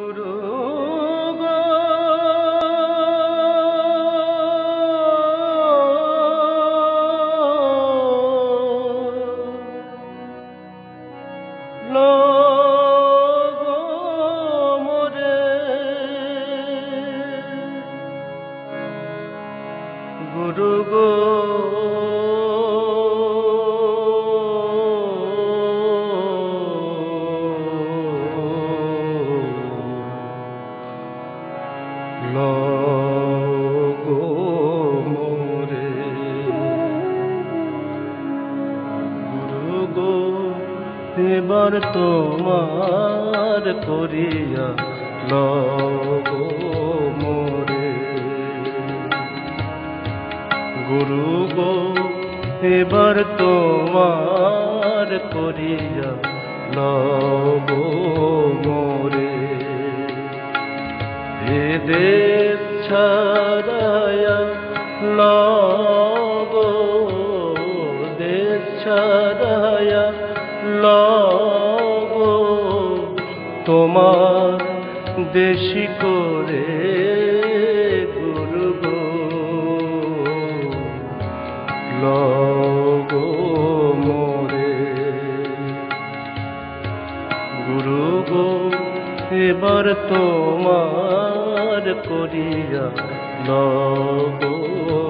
গুরু এবার তোমার করিয়া লগো মোরে। গুরু গো এবার তোমার করিয়া লগো লগো। তোমার দেশি করে গুরু গো লগো মোরে। গুরু গো এবার তোমার করিয়া লগো।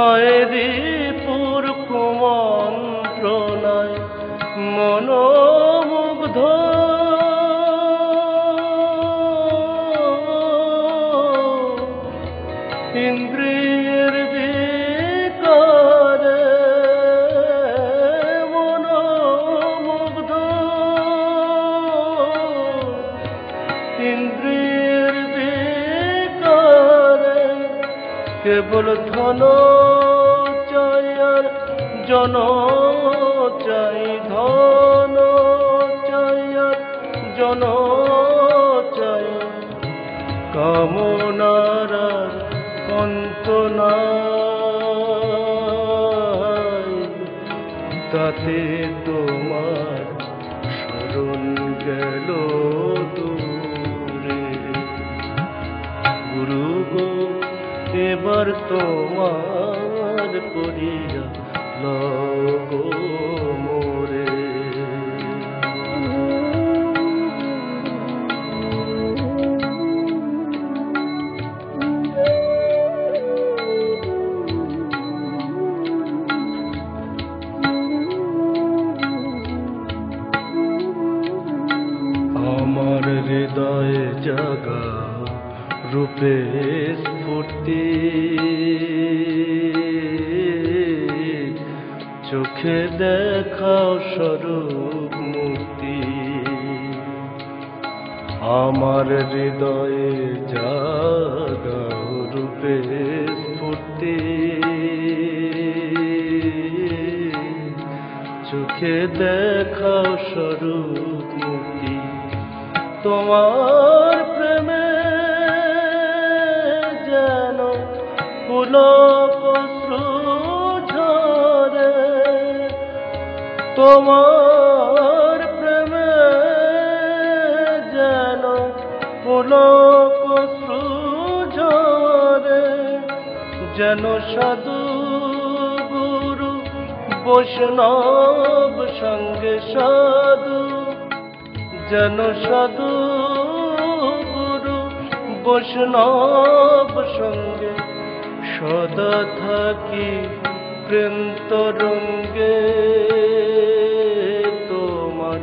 ছয় রিপুর কুমন্ত্রণায় মনোমুগ্ধ। ইন্দ্রিয়ের কেবল ধন চাই আর জন চাই, ধন চাই আর জন চাই। কামনার অন্ত তাতে তোমার স্মরণ গেল দূরে এবার তোমার করিয়া লগো রূপে স্ফূর্তি। চোখে দেখাও স্বরূপ মূর্তি। আমার হৃদয়ে জাগা রূপে স্ফূর্তি। চোখে দেখাও স্বরূপ মূর্তি। তোমার ঝরে তোমার প্রেমে যেন পুলক ঝরে যেন সাধু গুরু বৈষ্ণব সঙ্গে সাধু, যেন সাধু গুরু বৈষ্ণব সদা থাকি প্রেম তোমার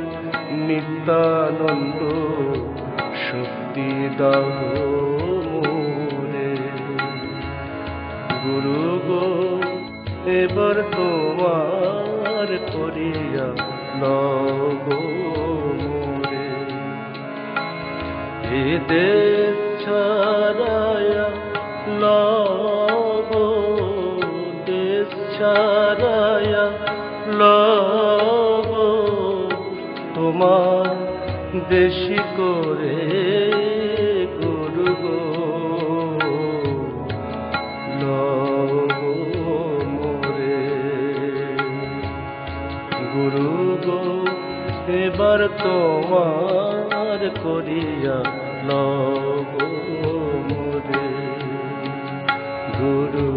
নিত্যানন্দ শক্তি দাহ মোরে। গুরু গো, এবার তোমার করিয়া নব মোরে। এদের ছাড়া দেশ ছাড়ায়া লব, তোমার বেশি করে গুরু গো লব মোরে, গুরু গো, এবার তোমার করিয়া লব মোরে। গুরু